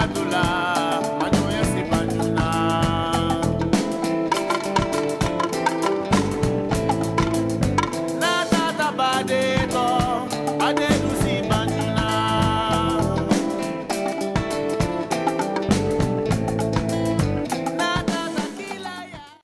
Dracula.